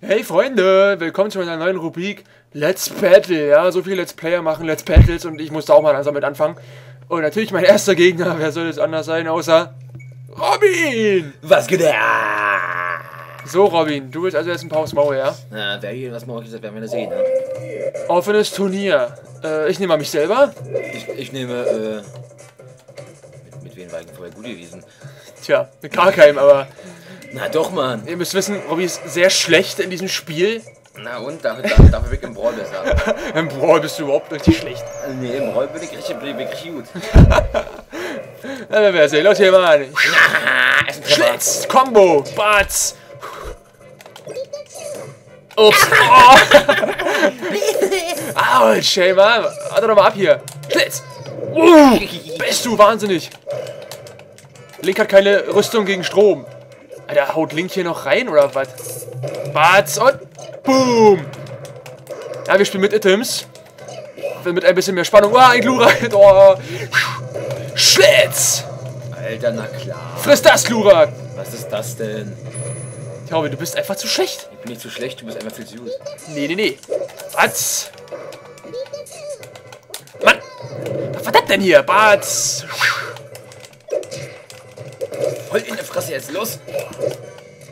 Hey Freunde, willkommen zu einer neuen Rubrik Let's Battle. Ja, so viele Let's Player machen Let's Battles und ich musste auch mal langsam mit anfangen. Und natürlich mein erster Gegner, wer soll es anders sein, außer Robin! Was geht da? So Robin, du willst also jetzt ein paar aufs Maul, ja? Na, wer hier was morgen gesagt, werden wir das sehen, ne? Offenes Turnier. Äh, ich nehme mal mich selber. Ich, ich nehme, äh. Ich denn vorher gut gewesen? Tja, mit gar keinem, aber Na doch, Mann. ihr müsst wissen, Robby ist sehr schlecht in diesem Spiel. Na und? Dafür, dafür, dafür bin ich im Brawl besser. Im Brawl bist du überhaupt richtig schlecht. Nee, im Brawl bin ich richtig, bin ich richtig gut. Na, wer ist Los hier, Mann. Schlitz, Combo, Batz. Ups. Oh. Autsch, ey, Mann. Warte doch mal ab hier. Schlitz. Uh, bist du wahnsinnig. Link hat keine Rüstung gegen Strom. Alter, haut Link hier noch rein oder was? Batz und boom. Ja, wir spielen mit Items. Mit ein bisschen mehr Spannung. Oh, ein Glura. Oh. Schlitz. Alter, na klar. Friss das, Glurak! Was ist das denn? Taubi, du bist einfach zu schlecht. Ich bin nicht zu schlecht, du bist einfach viel zu gut. Nee, nee, nee. Was? Mann! Was war das denn hier? Batz! Voll in der Fresse jetzt, los!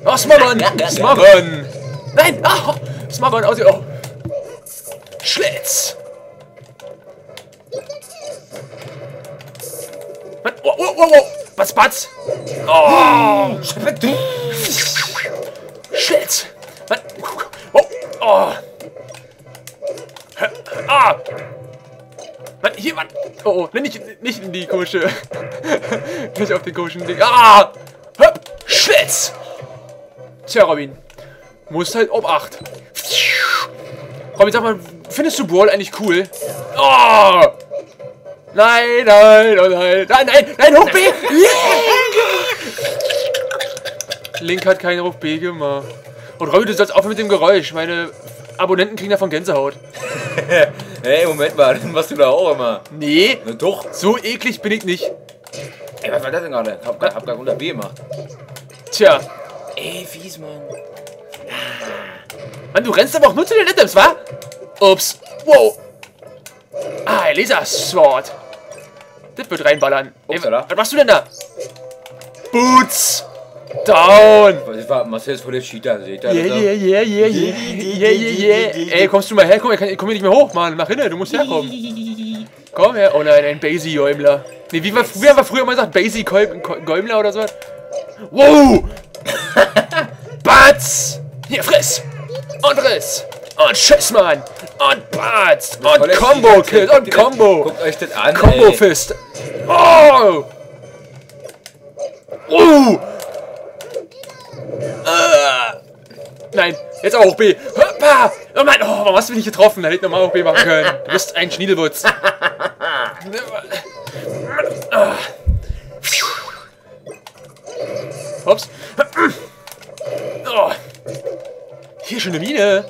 Oh, Smogon! Smogon! Nein! Oh, Smogon aus oh. Schlitz! Oh, oh, oh, oh! Was, Batz? Oh! Schlitz! Oh! Oh! Mann! Oh, oh, nicht, nicht in die komische... nicht auf den komischen Ding. Ah! Höpp! Schlitz! Tja, Robin. Musst halt ob 8. Robin, sag mal, findest du Brawl eigentlich cool? Oh! Nein, nein, oh nein, nein, nein, nein, hoch B! Link hat keinen Hoch B gemacht. Und Robin, du sollst aufhören mit dem Geräusch. Meine Abonnenten kriegen davon Gänsehaut. Hey, Moment mal, das machst du da auch immer. Nee, Na doch. so eklig bin ich nicht. Ey, was war das denn gerade? Hab, grad- hab grad unter B gemacht. Tja, Ey, fies, Mann. Mann, du rennst aber auch nur zu den Items, wa? Ups. Wow. Ah, ein Laser-Sword. Das wird reinballern. Ey, Upsala. was machst du denn da? Boots. Down. Das war Marcel ist voll der Cheater, seht ihr? Yeah, yeah, yeah, yeah, yeah, yeah, yeah, yeah. Ey, kommst du mal her? Komm, ich komm hier nicht mehr hoch, Mann. Mach hin, du musst herkommen. Komm her. Oh nein, ein Basie-Jäumler. Nee, wie, war, wie haben wir früher immer gesagt? Basie-Gäumler oder so? Wow! Batz! Hier, friss! Und riss! Und tschüss, Mann! Und Batz! Und Combo-Kill! Und Combo! Guckt euch das an. Combo-Fist! Oh! Uh! Äh. Nein, jetzt auch B. Hoppa! Oh Mann, oh, warum hast du mich nicht getroffen? Da hätte ich nochmal auch B machen können. Du bist ein Schniedelwutz. Ups. Oh. Hier schon eine Mine.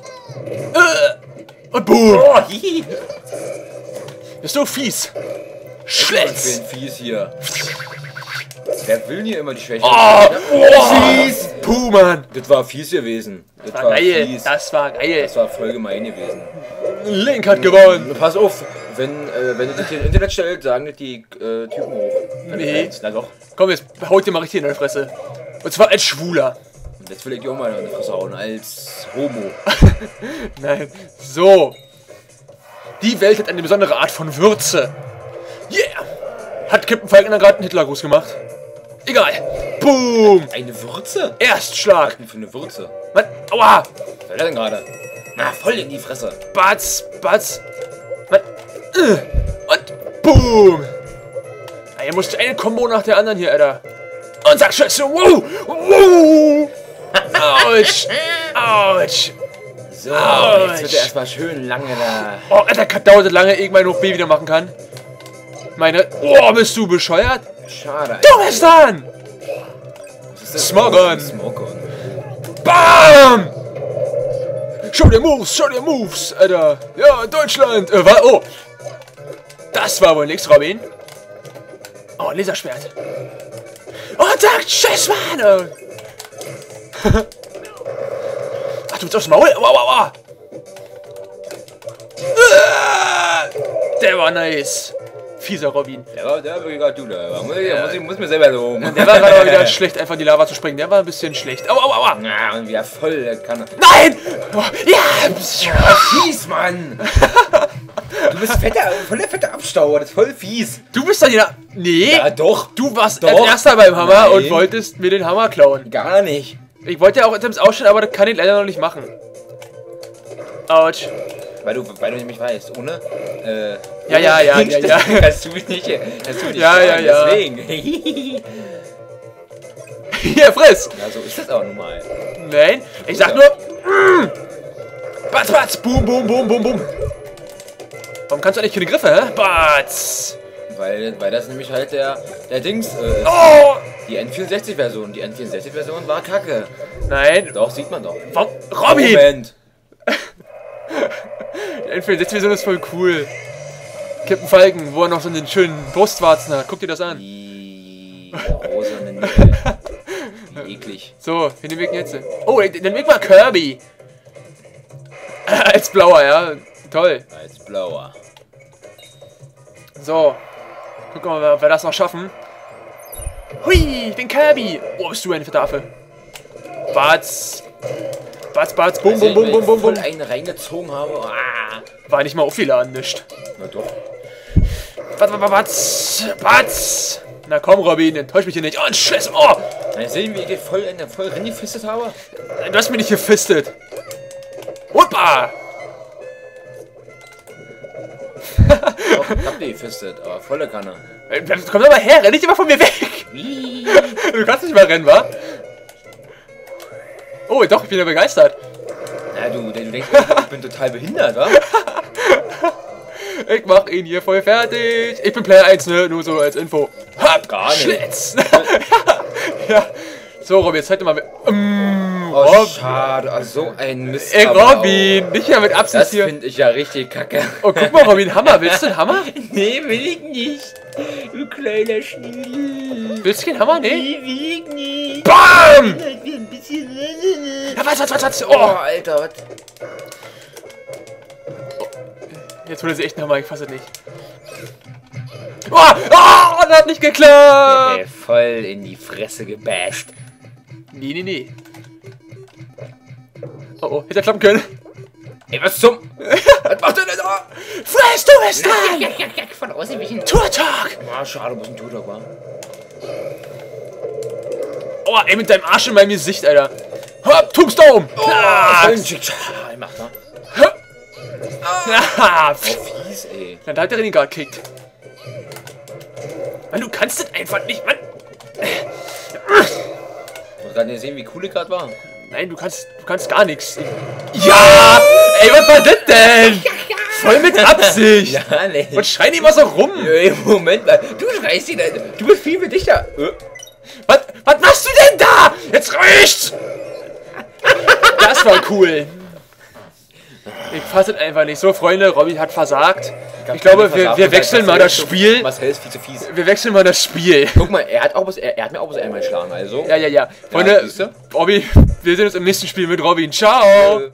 Äh. Und boom. Oh. Bist du fies? Ich Schlitz. bin fies hier. Wer will hier immer die Schwäche? Oh, oh, fies! Puh, Mann. Das war fies gewesen. Das War war geil. fies. Das war geil. Das war voll gemein gewesen. Link hat gewonnen. Pass auf, wenn, äh, wenn du das hier im Internet stellst, sagen das die äh, Typen hoch. Nee. Na doch. Komm, jetzt haut dir mal richtig in deine Fresse. Und zwar als Schwuler. Und jetzt will ich dir auch mal in die Fresse hauen, als Homo. Nein. So. Die Welt hat eine besondere Art von Würze. Yeah. Hat Captain Falconer gerade einen Hitlergruß gemacht? Egal. Boom. Eine Würze? Erstschlag. Was für eine Würze? Mann. Aua. Was war denn gerade? Na, voll in die Fresse. Batz. Batz. Äh. Und boom. Na, ihr musst eine Combo nach der anderen hier, Alter. Und sag Tschüss. Wow. Wow. Autsch. Autsch. So, Autsch. jetzt wird er erstmal schön lange da. Oh, Alter, das dauert lange, ehe ich meinen hoch B wieder machen kann. Meine. Oh, bist du bescheuert? Schade. Du bist! Was das? Smogon. Smogon. Bam! Show dir Moves, show dir Moves, Alter. Ja, Deutschland. Äh, war, oh. Das war wohl nix, Robin. Oh, ein Laserschwert. Oh, sag Tschüss, Mann. Ach, du willst aufs Maul? Aua, aua. Ah, Der war nice. Fieser Robin. Der war, der war gerade du, war. Muss, ich, muss, ich, muss mir selber loben. Der war gerade aber wieder schlecht, einfach in die Lava zu springen. Der war ein bisschen schlecht. Aua, aua, aua. Ja, und wieder voll, der kann. Nein! Oh, ja! Fies, Mann! Du bist fetter, voll der fette Abstauber, das ist voll fies. Du bist doch ja. Nee! Ja, doch. Du warst Doch. als erster beim Hammer Nein. und wolltest mir den Hammer klauen. Gar nicht. Ich wollte ja auch Items ausstellen, aber das kann ich leider noch nicht machen. Autsch. Weil du, weil du nämlich weißt, ohne. Äh, Ja, ja, ja, ja, ja. Kannst du mich nicht. Kannst du mich nicht Ja, ja, ja. Deswegen. Hier, friss! ja, so ist das auch nun mal. Nein, ich sag nur. Mm, batz, batz, boom, boom, boom, boom, boom. Warum kannst du eigentlich keine Griffe, hä? Batz! Weil, weil das nämlich halt der, der Dings äh, ist. Oh! Die N64-Version. Die N64-Version war kacke. Nein, Doch, sieht man doch. warum? Robin! Moment. Die N64-Version ist voll cool. Captain Falken, wo er noch so einen schönen Brustwarzen hat. Guck dir das an. Die rosane Nippel. Wie eklig. So, den Weg jetzt. Oh, den den Weg war Kirby. Als blauer, ja. Toll. Als blauer. So. Gucken wir mal, ob wir das noch schaffen. Hui, ich bin Kirby. Oh, bist du eine Vertafel. Batz. Batz, batz, bum, bum, bum, bum, bum, bum. voll einen reingezogen habe. Ah. War nicht mal aufgeladen, nicht. Na doch. Batz, batz, batz, batz. Na komm, Robin, enttäusch mich hier nicht. Oh, ein Schiss. Oh, Dann sehen wir, wie ich voll, in der voll reingefistet habe. du hast mich nicht gefistet. Doch, ich hab die gefistet, aber volle Kanne. Äh, Komm doch mal her, renn nicht immer von mir weg. Du kannst nicht mal rennen, wa? Oh, doch, ich bin ja begeistert. Na du, du denkst, ich bin total behindert, wa? Ich mach ihn hier voll fertig. Ich bin Player 1, ne? Nur so als Info. Hab, Gar nicht. Schlitz. ja. So, Robin, jetzt dir mal. Mm, Oh, Rob schade, also so ein Mist. Ey, Robin, nicht ja mit. Absicht Das hier. finde ich ja richtig kacke. Oh, guck mal, Robin, Hammer. Willst du einen Hammer? Nee, will ich nicht. Du kleiner Schniedel. Willst du keinen Hammer? Nee. Nee, will ich nicht. BAM! Ein bisschen. Ja, was, was, was, was? Oh, Oh, Alter, was? jetzt holt er sich echt einen Hammer. Ich fasse es nicht. Oh, oh, das hat nicht geklappt. Ey, voll in die Fresse gebasht. Nee, nee, nee. Oh, oh, hätte er klappen können. Ey, was zum? was macht er denn da? Fress, du bist dran! Von außen ein bisschen. Tour Talk! Ah, schade, muss ein Tutor war. Oh, ey, mit deinem Arsch in meinem Gesicht, Alter. Hopp, Tombstone! Ah, ein Schick. Ich mach da. ah, Oh, pff. fies, ey. Dann hat er den gerade kickt. Mann, du kannst das einfach nicht, Mann. Ich muss gerade sehen, wie cool ich gerade war. Nein, du kannst, du kannst gar nichts. Ja! Ey, was war das denn? Voll mit Absicht. Ja, nee. Und schreien die immer so rum. Ey, Moment mal. Du schreist ihn. Du bist viel für dich da. Äh. Was, was machst du denn da? Jetzt reicht's! Das war cool. Ich fasse es einfach nicht. So, Freunde, Robby hat versagt. Ich glaube, wir, wir wechseln mal das Spiel. Marcel ist viel zu fies. Wir wechseln mal das Spiel. Guck mal, er hat, auch bis, er, er hat mir auch bis einmal geschlagen, also. Ja, ja, ja. Freunde, siehste? Robby, wir sehen uns im nächsten Spiel mit Robin. Ciao! Äh,